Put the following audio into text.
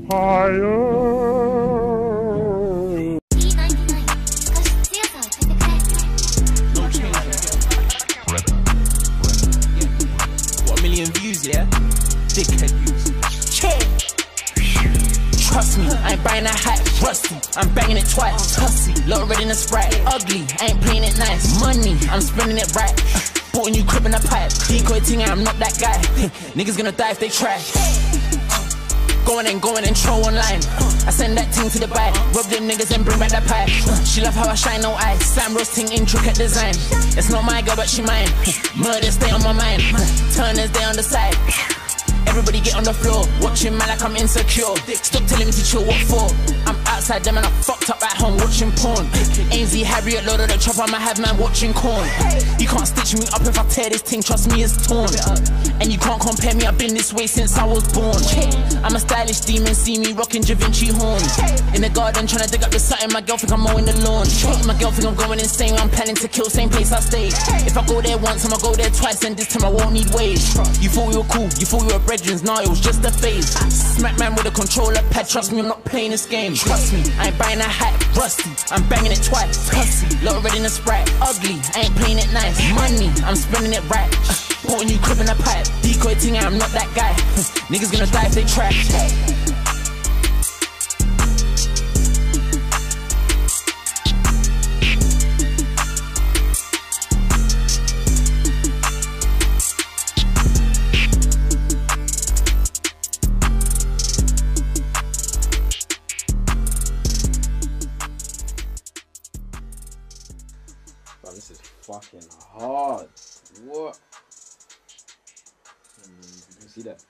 empire. One million views, yeah? Dickhead views. Check! trust me. I ain't buying that hat, rusty. I'm banging it twice, hussy. Look red in a sprite, ugly. I ain't playing it nice. Money, I'm spending it right. Bought a new crib in a pipe. Decoy ting, I'm not that guy. Niggas gonna die if they try. Going and going and throw online. I send that ting to the bike. Rob them niggas and bring back that pipe. She love how I shine, no eyes. Sam Rose ting, intricate design. It's not my girl, but she mine. Murder stay on my mind. Turners day on the side. Everybody get on the floor, watching man like I'm insecure. Dick, stop telling me to chill, what for? I'm outside them and I fucked up at home watching porn. ANZ Harriet load of the chop, I'ma have man watching corn. You can't stitch me up if I tear this thing, trust me, it's torn. And you can't compare me, I've been this way since I was born. I'm a stylish demon, see me rocking Da Vinci horns. In the garden, trying to dig up the satin, my girl think I'm mowing the lawn. My girl think I'm going insane, I'm planning to kill, same place I stay. If I go there once, I'ma go there twice, and this time I won't need wage. You thought we were cool, you thought we were brethren, nah, it was just a phase. Smack man with a controller pad, trust me, I'm not playing this game. Trust me, I ain't buying that hat, rusty. I'm banging it twice, pussy. Look red in the sprite, ugly, I ain't playing it nice. Money, I'm spending it right. Bought a new crib in a pipe, decoy ting, I'm not that guy. Niggas gonna die if they try. Bro, this is fucking hard. What? Mm, You see that?